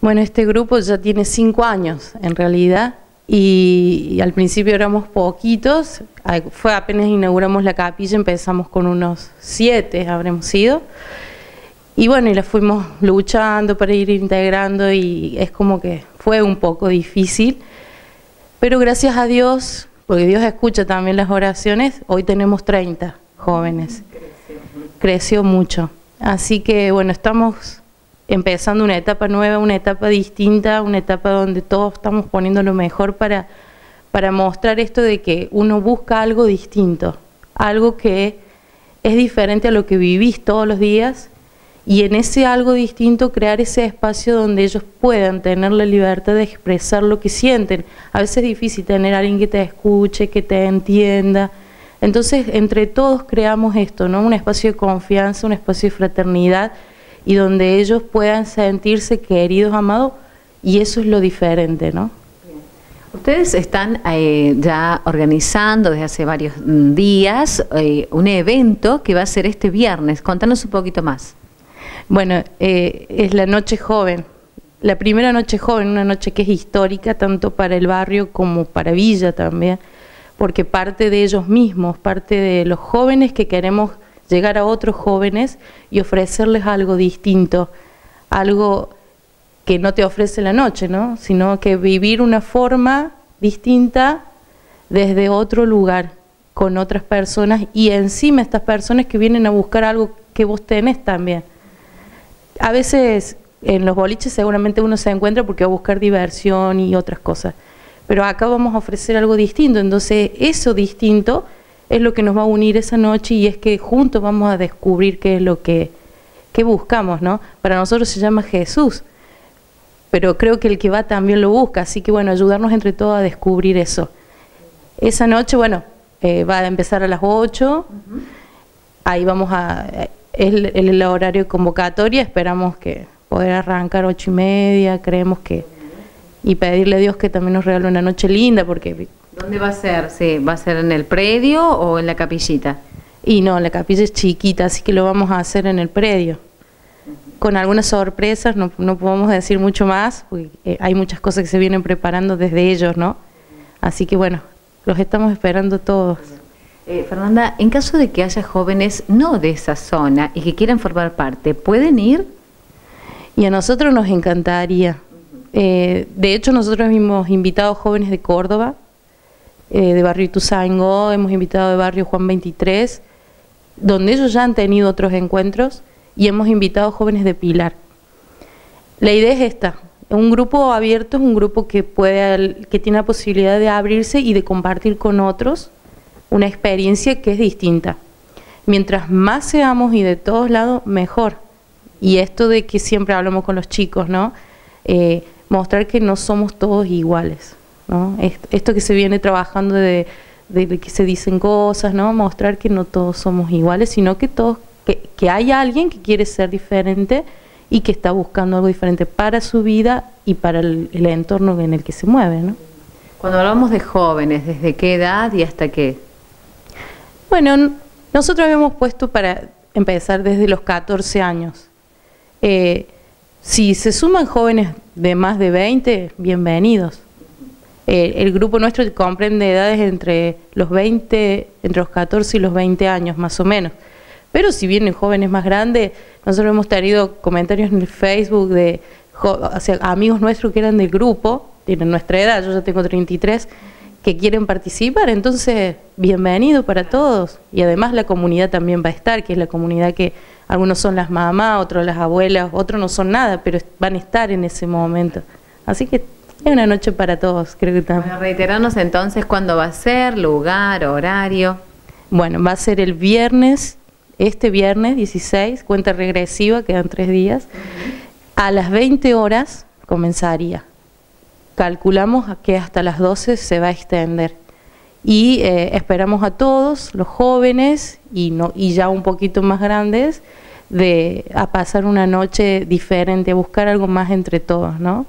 Bueno, este grupo ya tiene cinco años en realidad y, al principio éramos poquitos, fue apenas inauguramos la capilla, empezamos con unos siete, habremos sido. Y bueno, y la fuimos luchando para ir integrando y es como que fue un poco difícil, pero gracias a Dios, porque Dios escucha también las oraciones, hoy tenemos 30 jóvenes. Creció mucho. Así que bueno, estamos empezando una etapa nueva, una etapa distinta, una etapa donde todos estamos poniendo lo mejor para, para mostrar esto de que uno busca algo distinto, algo que es diferente a lo que vivís todos los días y en ese algo distinto crear ese espacio donde ellos puedan tener la libertad de expresar lo que sienten. A veces es difícil tener a alguien que te escuche, que te entienda. Entonces, entre todos creamos esto, ¿no? Un espacio de confianza, un espacio de fraternidad y donde ellos puedan sentirse queridos, amados, y eso es lo diferente, ¿no? Ustedes están eh, ya organizando desde hace varios mm, días eh, un evento que va a ser este viernes. Contanos un poquito más. Bueno, eh, es la Noche Joven. La primera Noche Joven, una noche que es histórica tanto para el barrio como para Villa también, porque parte de ellos mismos, parte de los jóvenes que queremos llegar a otros jóvenes y ofrecerles algo distinto, algo que no te ofrece la noche, ¿no? sino que vivir una forma distinta desde otro lugar, con otras personas y encima estas personas que vienen a buscar algo que vos tenés también. A veces en los boliches seguramente uno se encuentra porque va a buscar diversión y otras cosas, pero acá vamos a ofrecer algo distinto, entonces eso distinto es lo que nos va a unir esa noche y es que juntos vamos a descubrir qué es lo que, buscamos, ¿no? Para nosotros se llama Jesús, pero creo que el que va también lo busca, así que bueno, ayudarnos entre todos a descubrir eso. Esa noche, bueno, eh, va a empezar a las 8, ahí vamos a, es el, el, horario de convocatoria, esperamos que poder arrancar ocho y media, creemos que, y pedirle a Dios que también nos regale una noche linda, porque ¿Dónde va a ser? Sí, ¿Va a ser en el predio o en la capillita? Y no, la capilla es chiquita, así que lo vamos a hacer en el predio. Con algunas sorpresas, no, no podemos decir mucho más, porque eh, hay muchas cosas que se vienen preparando desde ellos, ¿no? Así que bueno, los estamos esperando todos. Eh, Fernanda, en caso de que haya jóvenes no de esa zona y que quieran formar parte, ¿pueden ir? Y a nosotros nos encantaría. Eh, de hecho, nosotros hemos invitado jóvenes de Córdoba, eh, de Barrio Ituzango, hemos invitado de Barrio Juan 23, donde ellos ya han tenido otros encuentros y hemos invitado jóvenes de Pilar. La idea es esta, un grupo abierto es un grupo que, puede, que tiene la posibilidad de abrirse y de compartir con otros una experiencia que es distinta. Mientras más seamos y de todos lados, mejor. Y esto de que siempre hablamos con los chicos, ¿no? Eh, mostrar que no somos todos iguales. Esto que se viene trabajando de, que se dicen cosas, ¿no? Mostrar que no todos somos iguales, sino que todos, que, hay alguien que quiere ser diferente y que está buscando algo diferente para su vida y para el, entorno en el que se mueve, ¿no? Cuando hablamos de jóvenes, ¿desde qué edad y hasta qué? Bueno, nosotros habíamos puesto para empezar desde los 14 años. Eh, si se suman jóvenes de más de 20, bienvenidos. Eh, el grupo nuestro comprende edades entre los 20, entre los 14 y los 20 años más o menos. Pero si vienen jóvenes más grandes, nosotros hemos tenido comentarios en el Facebook de amigos nuestros que eran del grupo, tienen nuestra edad, yo ya tengo 33, que quieren participar, entonces bienvenido para todos. Y además la comunidad también va a estar, que es la comunidad que algunos son las mamás, otros las abuelas, otros no son nada, pero van a estar en ese momento. Así que es una noche para todos, creo que también. Bueno, reiterarnos entonces cuándo va a ser, lugar, horario. Bueno, va a ser el viernes, este viernes 16, cuenta regresiva, quedan tres días. A las 20 horas comenzaría. Calculamos que hasta las 12 se va a extender. Y eh, esperamos a todos, los jóvenes y, no, y ya un poquito más grandes, de, a pasar una noche diferente, a buscar algo más entre todos, ¿no?